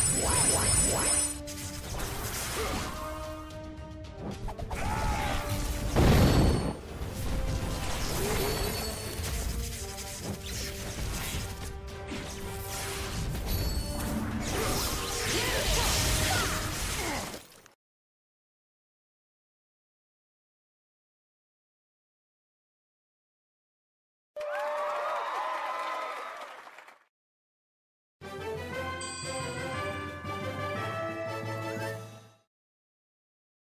What? What? What?